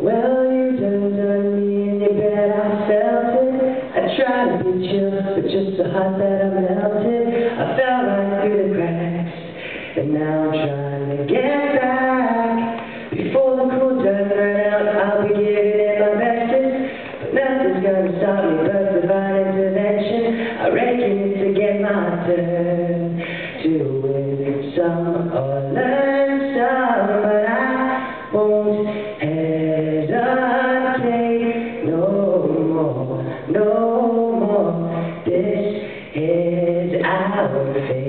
Well, you done done me and you bet I felt it. I tried to be chill, but just so hot that I melted. I fell right through the cracks, and now I'm trying to get back. Before the cool done run out, I'll be giving it my bestest. But nothing's gonna stop me but divine intervention. I reckon it's again my turn to win some no more. This is our fate.